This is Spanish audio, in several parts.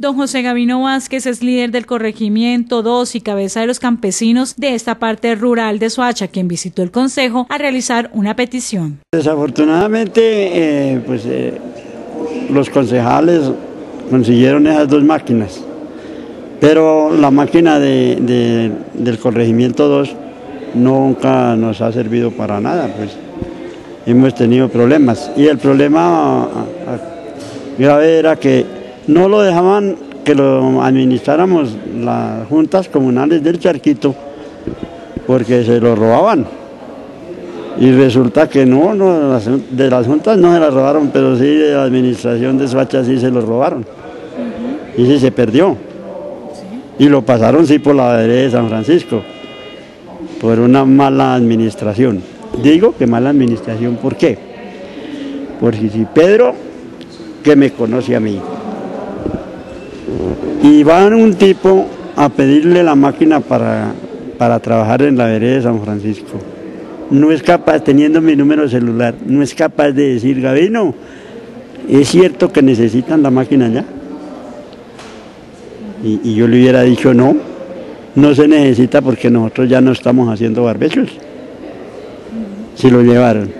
Don José Gavino Vázquez es líder del corregimiento 2 y cabeza de los campesinos de esta parte rural de Soacha, quien visitó el consejo a realizar una petición. Desafortunadamente, eh, pues eh, los concejales consiguieron esas dos máquinas, pero la máquina de, del corregimiento 2 nunca nos ha servido para nada, pues hemos tenido problemas y el problema grave era que no lo dejaban que lo administráramos las juntas comunales del Charquito porque se lo robaban. Y resulta que no, de las juntas no se las robaron, pero sí de la administración de Suacha sí se lo robaron. Y sí se perdió. Y lo pasaron sí por la vereda de San Francisco, por una mala administración. Digo que mala administración, ¿por qué? Porque si Pedro, que me conoce a mí, y va un tipo a pedirle la máquina para, para trabajar en la vereda de San Francisco. No es capaz, teniendo mi número celular, no es capaz de decir, Gabino, ¿es cierto que necesitan la máquina ya? Y, y yo le hubiera dicho, no, no se necesita porque nosotros ya no estamos haciendo barbechos. Si lo llevaron.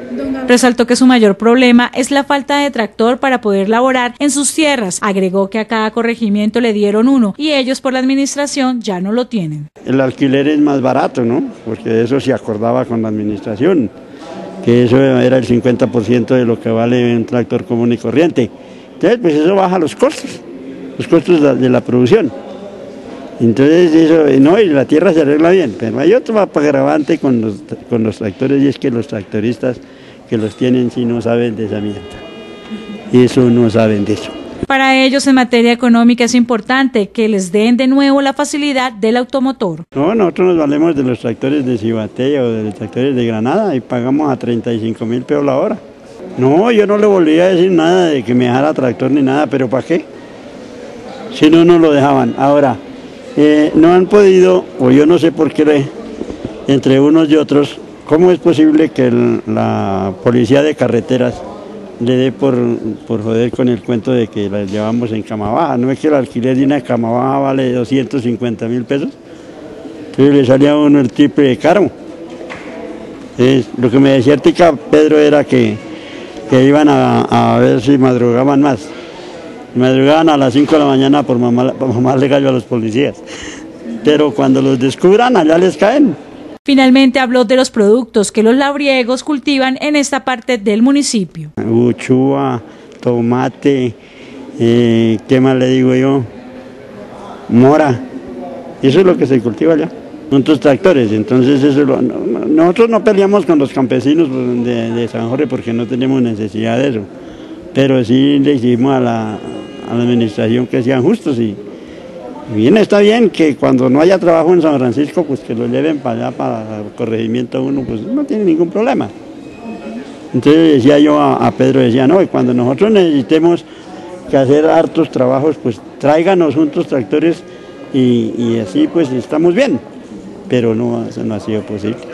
Resaltó que su mayor problema es la falta de tractor para poder laborar en sus tierras. Agregó que a cada corregimiento le dieron uno y ellos por la administración ya no lo tienen. El alquiler es más barato, ¿no? Porque eso se acordaba con la administración, que eso era el 50% de lo que vale un tractor común y corriente. Entonces, pues eso baja los costos, los costos de la producción. Entonces, eso, no, y la tierra se arregla bien, pero hay otro agravante con los, con los tractores y es que los tractoristas que los tienen si no saben de esa mierda. Y eso no saben de eso. Para ellos en materia económica es importante que les den de nuevo la facilidad del automotor. No, nosotros nos valemos de los tractores de Cibate o de los tractores de Granada y pagamos a 35 mil pesos la hora. No, yo no le volví a decir nada de que me dejara tractor ni nada, pero ¿para qué? Si no, no lo dejaban. Ahora, eh, no han podido, o yo no sé por qué, entre unos y otros, ¿Cómo es posible que la policía de carreteras le dé por, por joder con el cuento de que la llevamos en cama baja? ¿No es que el alquiler de una cama baja vale 250 mil pesos? Entonces le salía a uno el triple de caro. lo que me decía Tica Pedro era que, iban a, ver si madrugaban más. Madrugaban a las 5 de la mañana por mamá, por mamarle gallo a los policías. Pero cuando los descubran, allá les caen. Finalmente habló de los productos que los labriegos cultivan en esta parte del municipio. Uchúa, tomate, eh, ¿qué más le digo yo? Mora. Eso es lo que se cultiva allá. Nuestros tractores, entonces eso nosotros no peleamos con los campesinos de, San Jorge porque no tenemos necesidad de eso, pero sí le dijimos a la, a la administración que sean justos y, Bien, está bien que cuando no haya trabajo en San Francisco, pues que lo lleven para allá, para corregimiento uno, pues no tiene ningún problema. Entonces decía yo a, Pedro, decía, no, y cuando nosotros necesitemos que hacer hartos trabajos, pues tráiganos juntos tractores y, y así pues estamos bien. Pero no, eso no ha sido posible.